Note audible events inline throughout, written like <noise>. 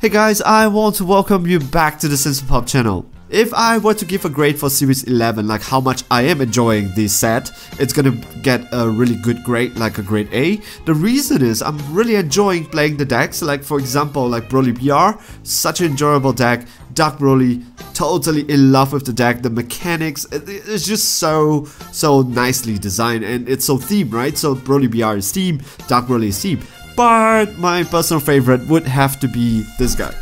Hey guys, I want to welcome you back to the Pop channel. If I were to give a grade for Series 11, like how much I am enjoying this set, it's gonna get a really good grade, like a grade A. The reason is I'm really enjoying playing the decks, like for example, like Broly BR, such an enjoyable deck, Dark Broly, totally in love with the deck, the mechanics, it's just so, so nicely designed and it's so themed, right? So Broly BR is theme, Dark Broly is theme. But my personal favorite would have to be this guy.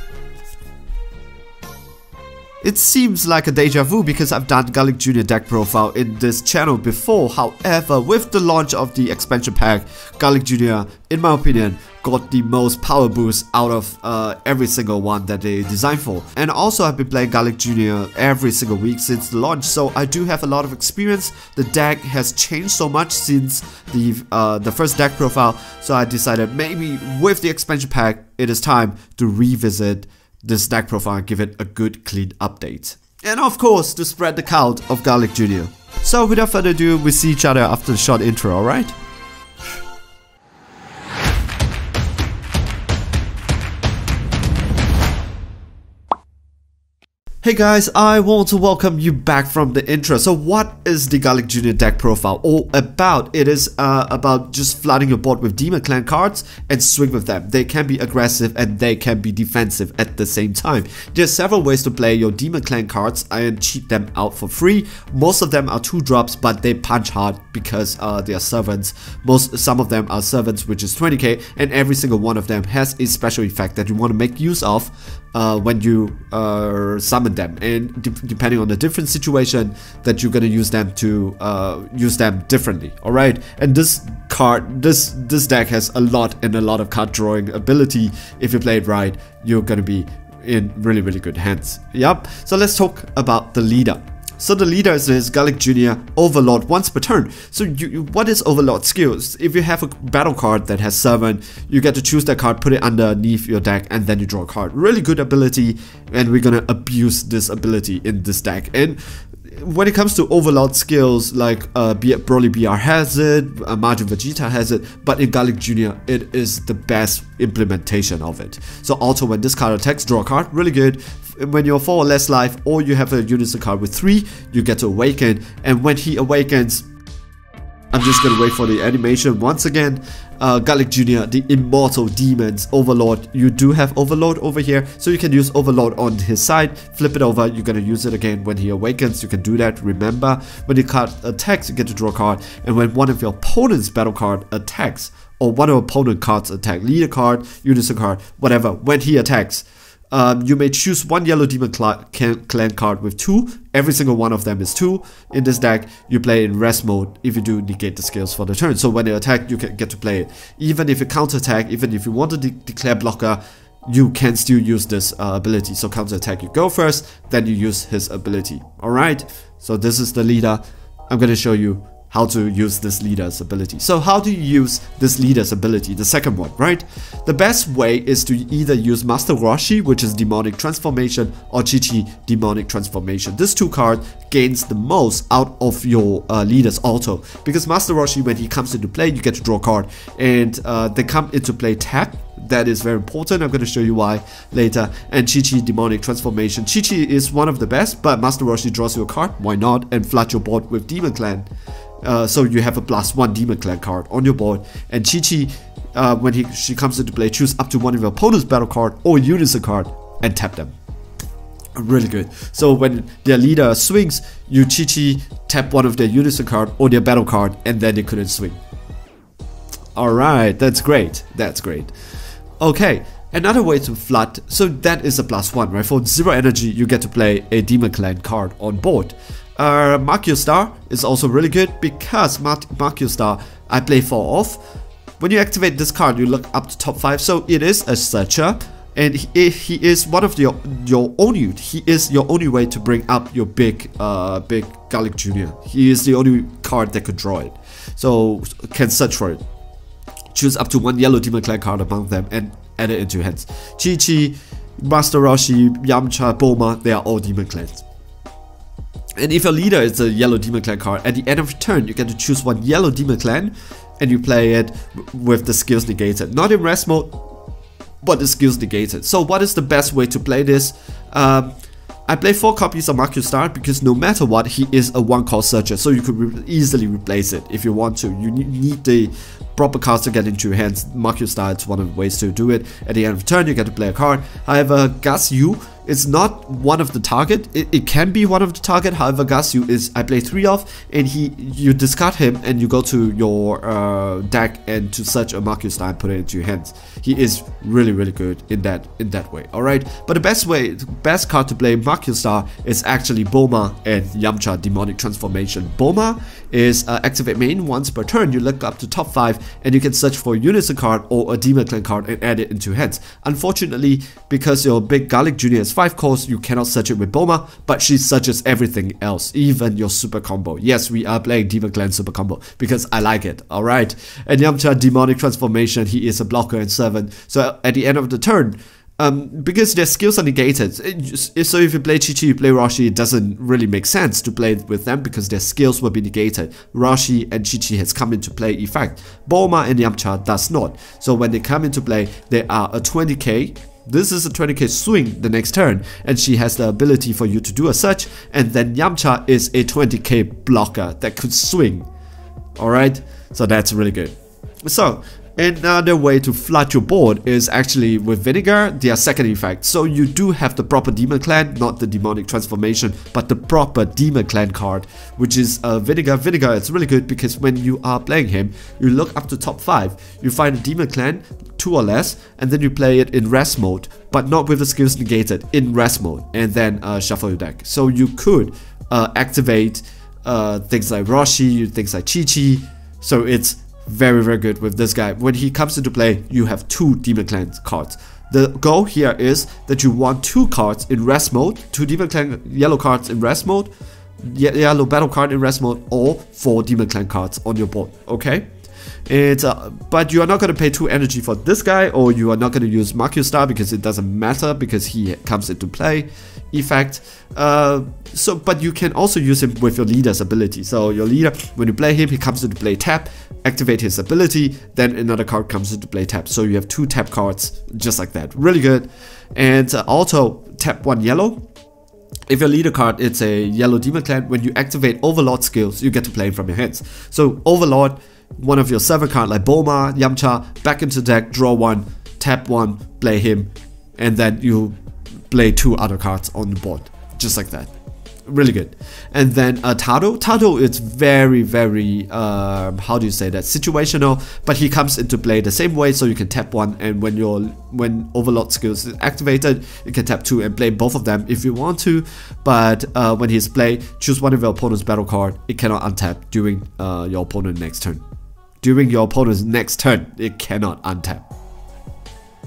It seems like a deja vu because I've done Garlic Jr. deck profile in this channel before, however, with the launch of the expansion pack, Garlic Jr., in my opinion, got the most power boost out of uh, every single one that they designed for. And also I've been playing Garlic Jr. every single week since the launch, so I do have a lot of experience. The deck has changed so much since the, uh, the first deck profile, so I decided maybe with the expansion pack, it is time to revisit this deck profile give it a good clean update. And of course, to spread the cult of Garlic Jr. So without further ado, we see each other after the short intro, alright? Hey guys, I want to welcome you back from the intro. So what is the Garlic Jr. deck profile all about? It is uh, about just flooding your board with Demon Clan cards and swing with them. They can be aggressive and they can be defensive at the same time. There's several ways to play your Demon Clan cards and cheat them out for free. Most of them are 2 drops but they punch hard because uh, they are servants. Most Some of them are servants which is 20k and every single one of them has a special effect that you want to make use of uh, when you uh, summon them. And de depending on the different situation that you're gonna use them to uh, use them differently all right and this card this this deck has a lot and a lot of card drawing ability. If you play it right you're gonna be in really really good hands. Yep so let's talk about the leader so the leader is Garlic Jr. Overlord once per turn. So you, what is Overlord skills? If you have a battle card that has 7, you get to choose that card, put it underneath your deck, and then you draw a card. Really good ability, and we're gonna abuse this ability in this deck. And when it comes to overlord skills, like uh, Broly BR has it, uh, Majin Vegeta has it, but in Garlic Jr., it is the best implementation of it. So also when this card attacks, draw a card, really good when you're 4 or less life or you have a unison card with 3, you get to awaken and when he awakens, I'm just gonna wait for the animation once again. Uh, Garlic Jr., the Immortal Demons Overlord. You do have Overlord over here, so you can use Overlord on his side. Flip it over, you're gonna use it again when he awakens. You can do that. Remember, when the card attacks, you get to draw a card, and when one of your opponent's battle card attacks, or one of your opponent cards attack, leader card, unison card, whatever, when he attacks, um, you may choose one yellow demon clan card with two. Every single one of them is two. In this deck, you play in rest mode if you do negate the skills for the turn. So when they attack, you can get to play it. Even if you counter attack, even if you want to de declare blocker, you can still use this uh, ability. So counter attack, you go first, then you use his ability. Alright, so this is the leader. I'm going to show you how to use this leader's ability. So how do you use this leader's ability, the second one, right? The best way is to either use Master Roshi, which is Demonic Transformation, or Chi Chi Demonic Transformation. This two card gains the most out of your uh, leader's auto, because Master Roshi, when he comes into play, you get to draw a card, and uh, they come into play tap, that is very important. I'm going to show you why later. And Chi Chi Demonic Transformation. Chi Chi is one of the best, but Master Roshi draws you a card. Why not? And flood your board with Demon Clan. Uh, so you have a plus one Demon Clan card on your board, and Chi Chi, uh, when he she comes into play, choose up to one of your opponent's battle card or unison card and tap them. Really good. So when their leader swings, you Chi Chi tap one of their unison card or their battle card, and then they couldn't swing. Alright, that's great. That's great. Okay, another way to flood, so that is a plus one, right? For zero energy, you get to play a Demon Clan card on board. Uh, Makyo Star is also really good because Mark, Makyo Star, I play 4 off. When you activate this card, you look up to top 5, so it is a searcher. And he, he is one of your your only he is your only way to bring up your big uh big Garlic Jr. He is the only card that could draw it. So can search for it. Choose up to one yellow Demon Clan card among them and add it into your hands. Chi Chi, Master Roshi, Yamcha, Bulma, they are all Demon Clans. And if your leader is a yellow demon clan card, at the end of the turn you get to choose one yellow demon clan and you play it with the skills negated. Not in rest mode, but the skill's negated. So what is the best way to play this? Um, I play 4 copies of Makyo Star because no matter what, he is a 1 cost searcher, so you could re easily replace it if you want to. You need the proper cards to get into your hands. Makyo Star is one of the ways to do it. At the end of the turn, you get to play a card. However, Gas Yu it's not one of the target. It, it can be one of the target. However, Gasu is I play three off, and he you discard him and you go to your uh, deck and to search a Star and put it into your hands. He is really really good in that in that way. All right, but the best way, the best card to play Makyo Star is actually Boma and Yamcha Demonic Transformation. Boma is uh, activate main once per turn. You look up to top five and you can search for Unison card or a Demon Clan card and add it into hands. Unfortunately, because your big Garlic Junior has 5 cores, you cannot search it with Boma, but she searches everything else, even your super combo. Yes, we are playing Demon Clan super combo because I like it, alright? And Yamcha Demonic Transformation, he is a blocker and 7, so at the end of the turn, um, because their skills are negated. so if you play Chi Chi, you play Roshi, it doesn't really make sense to play with them because their skills will be negated. Roshi and Chi Chi has come into play effect. Boma and Yamcha does not. So when they come into play, they are a 20k this is a 20k swing the next turn, and she has the ability for you to do a search, and then Yamcha is a 20k blocker that could swing. Alright, so that's really good. So, Another way to flood your board is actually with Vinegar, their second effect. So you do have the proper Demon Clan, not the Demonic Transformation, but the proper Demon Clan card, which is uh, Vinegar. Vinegar is really good because when you are playing him, you look up to top 5, you find a Demon Clan, 2 or less, and then you play it in rest mode, but not with the skills negated, in rest mode, and then uh, shuffle your deck. So you could uh, activate uh, things like Roshi, things like Chi Chi, so it's very, very good with this guy. When he comes into play, you have two Demon Clan cards. The goal here is that you want two cards in rest mode, two Demon Clan yellow cards in rest mode, yellow battle card in rest mode, or four Demon Clan cards on your board, okay? It's, uh, but you are not going to pay 2 energy for this guy, or you are not going to use Makyo Star because it doesn't matter because he comes into play effect. Uh, so, but you can also use him with your leader's ability. So your leader, when you play him, he comes into play tap, activate his ability, then another card comes into play tap. So you have two tap cards just like that. Really good. And uh, also tap one yellow. If your leader card it's a yellow demon clan, when you activate overlord skills, you get to play him from your hands. So overlord, one of your seven card like Boma, Yamcha, back into deck, draw one, tap one, play him, and then you play two other cards on the board. Just like that really good. And then uh, Tado, Tado is very, very, um, how do you say that, situational, but he comes into play the same way, so you can tap one, and when your when Overlord skills is activated, you can tap two and play both of them if you want to, but uh, when he's played, choose one of your opponent's battle card, it cannot untap during uh, your opponent's next turn. During your opponent's next turn, it cannot untap.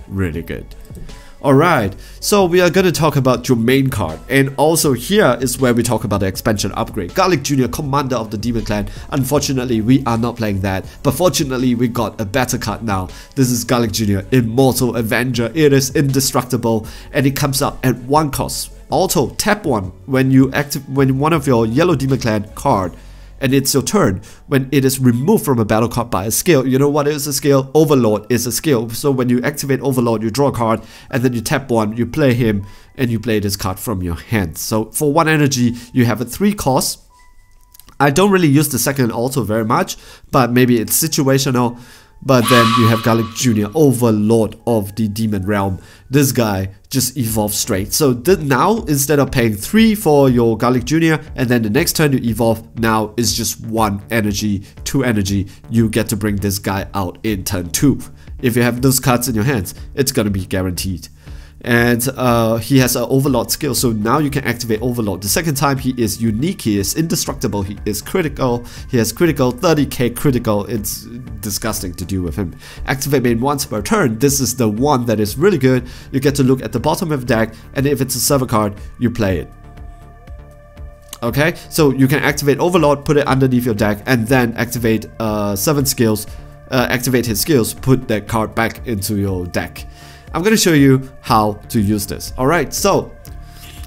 Really good. Alright, so we are going to talk about your main card, and also here is where we talk about the expansion upgrade. Garlic Jr. Commander of the Demon Clan. Unfortunately, we are not playing that, but fortunately, we got a better card now. This is Garlic Jr. Immortal Avenger. It is indestructible, and it comes out at one cost. Also, tap one when you active when one of your Yellow Demon Clan card and it's your turn. When it is removed from a battle card by a skill, you know what is a skill? Overlord is a skill. So when you activate Overlord, you draw a card, and then you tap one, you play him, and you play this card from your hand. So for one energy, you have a three cost. I don't really use the second also very much, but maybe it's situational. But then you have Garlic Jr., Overlord of the Demon Realm. This guy just evolves straight. So now, instead of paying 3 for your Garlic Jr., and then the next turn you evolve, now is just 1 energy, 2 energy. You get to bring this guy out in turn 2. If you have those cards in your hands, it's gonna be guaranteed and uh, he has an overlord skill so now you can activate overlord the second time he is unique he is indestructible he is critical he has critical 30k critical. It's disgusting to deal with him. Activate main once per turn this is the one that is really good. You get to look at the bottom of the deck and if it's a server card you play it. Okay? So you can activate overlord put it underneath your deck and then activate uh, seven skills uh, activate his skills put that card back into your deck I'm going to show you how to use this. Alright, so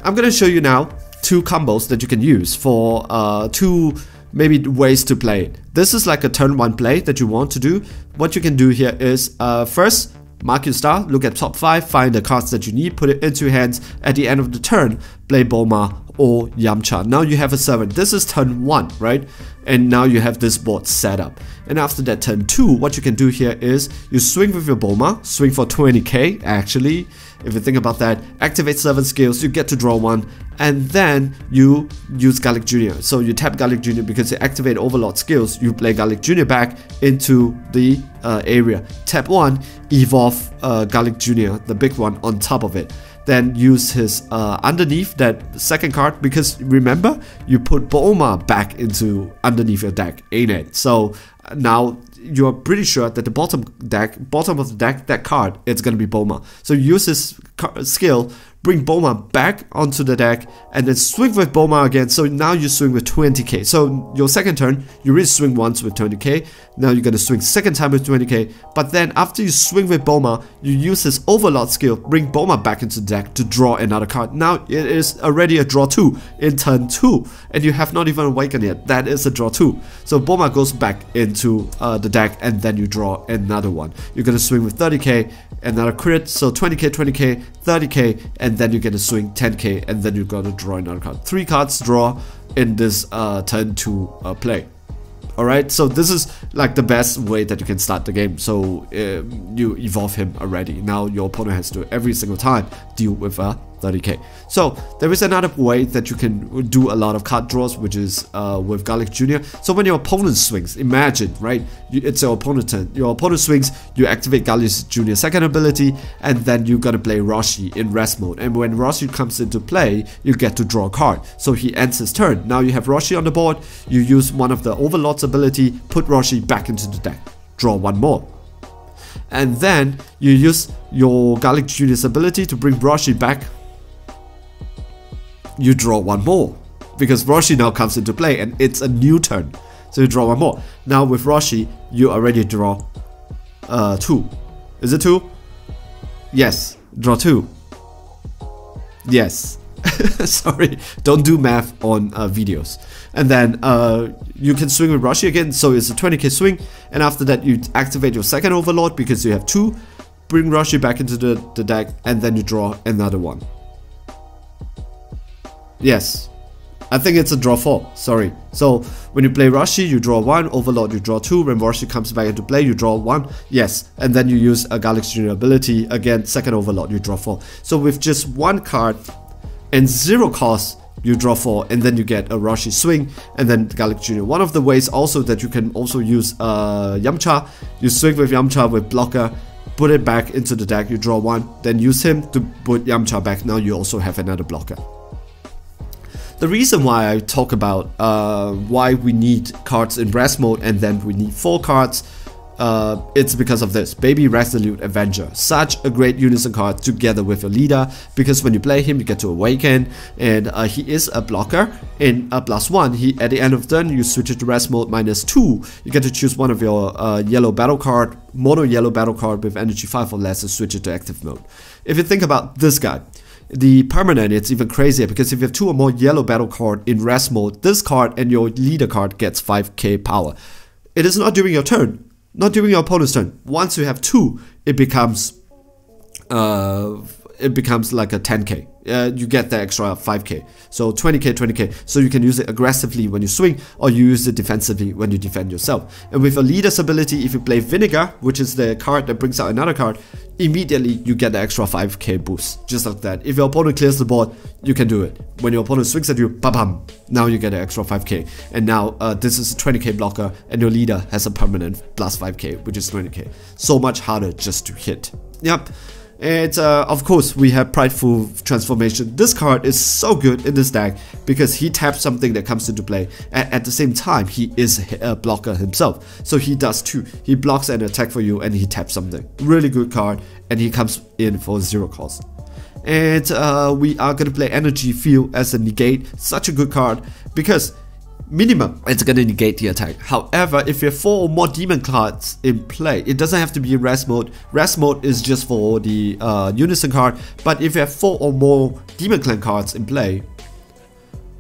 I'm going to show you now two combos that you can use for uh, two maybe ways to play it. This is like a turn one play that you want to do. What you can do here is uh, first Makyo Star, look at top 5, find the cards that you need, put it into your hands. At the end of the turn, play Boma or Yamcha. Now you have a 7. This is turn 1, right? And now you have this board set up. And after that turn 2, what you can do here is you swing with your Boma, swing for 20k actually. If you think about that, activate 7 skills, you get to draw 1, and then you use Garlic Jr. So you tap Garlic Jr. because you activate Overlord skills, you play Garlic Jr. back into the uh, area. Tap 1, evolve uh, Garlic Jr., the big one, on top of it then use his uh, underneath that second card because remember you put Boma back into underneath your deck, ain't it? So now you're pretty sure that the bottom deck, bottom of the deck, that card, it's gonna be Boma. So use this skill, bring Boma back onto the deck, and then swing with Boma again. So now you swing with 20k. So your second turn, you really swing once with 20k. Now you're gonna swing second time with 20k. But then after you swing with Boma, you use his Overlord skill, bring Boma back into the deck to draw another card. Now it is already a draw 2 in turn 2, and you have not even awakened yet. That is a draw 2. So Boma goes back into uh, the deck, and then you draw another one. You're gonna swing with 30k, another crit, so 20k, 20k, 30k, and then you get a swing 10k, and then you gotta draw another card. Three cards draw in this uh, turn 2 uh, play. Alright, so this is like the best way that you can start the game. So uh, you evolve him already. Now your opponent has to every single time deal with a 30k. So there is another way that you can do a lot of card draws, which is uh, with Garlic Jr. So when your opponent swings, imagine, right? You, it's your opponent turn. Your opponent swings, you activate Garlic Jr. second ability, and then you're gonna play Roshi in rest mode. And when Roshi comes into play, you get to draw a card. So he ends his turn. Now you have Roshi on the board, you use one of the Overlord's ability, put Roshi back into the deck. Draw one more and then you use your Garlic Jr.'s ability to bring Roshi back you draw one more. Because Roshi now comes into play and it's a new turn. So you draw one more. Now with Roshi, you already draw uh, two. Is it two? Yes, draw two. Yes. <laughs> Sorry, don't do math on uh, videos. And then uh, you can swing with Roshi again, so it's a 20k swing. And after that, you activate your second Overlord because you have two. Bring Roshi back into the, the deck, and then you draw another one. Yes. I think it's a draw 4, sorry. So, when you play Roshi, you draw 1, Overlord you draw 2, when Roshi comes back into play, you draw 1, yes. And then you use a Garlic Jr. ability, again, second Overlord, you draw 4. So with just one card and zero cost, you draw 4, and then you get a Roshi swing, and then Garlic Jr. One of the ways also that you can also use uh, Yamcha, you swing with Yamcha with blocker, put it back into the deck, you draw 1, then use him to put Yamcha back, now you also have another blocker. The reason why I talk about uh, why we need cards in rest mode and then we need 4 cards uh, it's because of this, Baby Resolute Avenger. Such a great unison card together with your leader, because when you play him, you get to awaken, and uh, he is a blocker. In a plus one, he at the end of turn, you switch it to rest mode minus two. You get to choose one of your uh, yellow battle card, mono yellow battle card with energy 5 or less, and switch it to active mode. If you think about this guy, the permanent it's even crazier because if you have two or more yellow battle card in rest mode, this card and your leader card gets 5k power. It is not during your turn, not during your opponent's turn. Once you have two, it becomes uh, it becomes like a 10k. Uh, you get the extra 5k. So 20k, 20k. So you can use it aggressively when you swing, or you use it defensively when you defend yourself. And with a leader's ability, if you play Vinegar, which is the card that brings out another card, immediately you get the extra 5k boost. Just like that. If your opponent clears the board, you can do it. When your opponent swings at you, bam bam, now you get an extra 5k. And now uh, this is a 20k blocker, and your leader has a permanent plus 5k, which is 20k. So much harder just to hit. Yep. And uh, of course, we have Prideful Transformation. This card is so good in this deck because he taps something that comes into play. And at the same time, he is a blocker himself. So he does too. He blocks an attack for you and he taps something. Really good card. And he comes in for zero cost. And uh, we are going to play Energy Field as a negate. Such a good card because minimum, it's gonna negate the attack. However, if you have 4 or more demon cards in play, it doesn't have to be rest mode. Rest mode is just for the uh, unison card, but if you have 4 or more demon clan cards in play,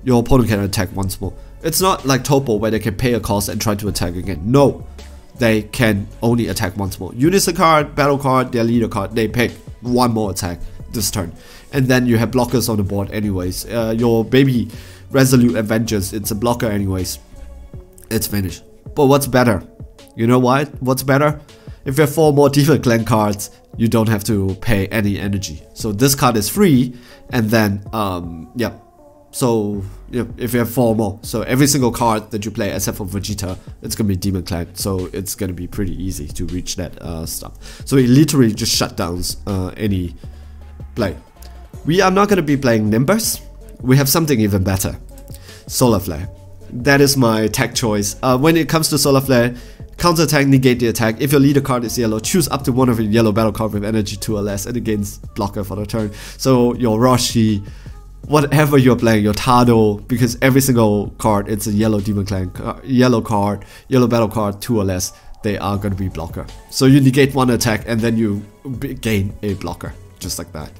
your opponent can attack once more. It's not like Toppo where they can pay a cost and try to attack again. No. they can only attack once more. Unison card, battle card, their leader card, they pick one more attack this turn. And then you have blockers on the board anyways. Uh, your baby Resolute Avengers, it's a blocker anyways. It's finished. But what's better? You know what? What's better? If you have 4 more Demon Clan cards, you don't have to pay any energy. So this card is free, and then, um, yeah. So, yeah, if you have 4 more. So every single card that you play, except for Vegeta, it's gonna be Demon Clan. So it's gonna be pretty easy to reach that uh, stuff. So it literally just shut down uh, any play. We are not gonna be playing Nimbus. We have something even better. Solar Flare. That is my tech choice. Uh, when it comes to Solar Flare, Counter attack, negate the attack. If your leader card is yellow, choose up to one of your yellow battle card with energy 2 or less and it gains blocker for the turn. So your Roshi, whatever you're playing, your Tado, because every single card, it's a yellow Demon Clan, uh, yellow card, yellow battle card 2 or less, they are going to be blocker. So you negate one attack and then you gain a blocker, just like that.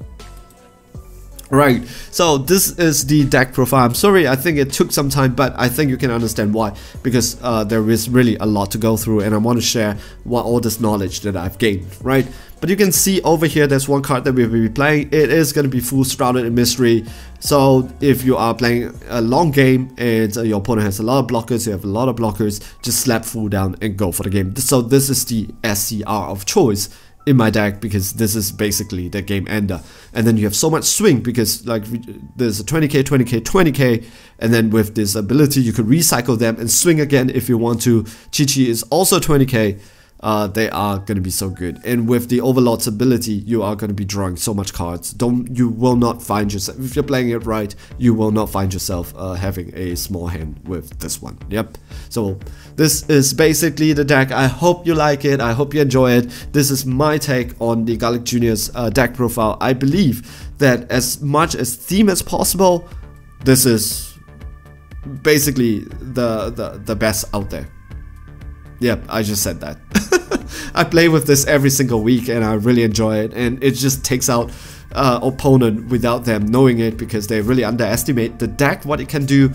Right, so this is the deck profile. I'm sorry, I think it took some time, but I think you can understand why. Because uh, there is really a lot to go through and I want to share what all this knowledge that I've gained, right? But you can see over here, there's one card that we will be playing. It is going to be full shrouded in mystery. So if you are playing a long game and your opponent has a lot of blockers, you have a lot of blockers, just slap full down and go for the game. So this is the SCR of choice in my deck because this is basically the game ender. And then you have so much swing because like there's a 20k, 20k, 20k, and then with this ability you could recycle them and swing again if you want to. Chi Chi is also 20k, uh, they are going to be so good. And with the Overlord's ability, you are going to be drawing so much cards. Don't You will not find yourself, if you're playing it right, you will not find yourself uh, having a small hand with this one. Yep. So this is basically the deck. I hope you like it. I hope you enjoy it. This is my take on the Garlic Jr.'s uh, deck profile. I believe that as much as theme as possible, this is basically the, the, the best out there. Yep, I just said that. <laughs> I play with this every single week and I really enjoy it and it just takes out uh, opponent without them knowing it because they really underestimate the deck, what it can do.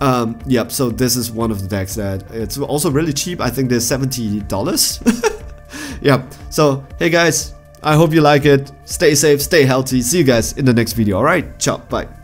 Um, yep, so this is one of the decks that it's also really cheap. I think there's $70. <laughs> yep, so hey guys, I hope you like it. Stay safe, stay healthy. See you guys in the next video. Alright, ciao, bye.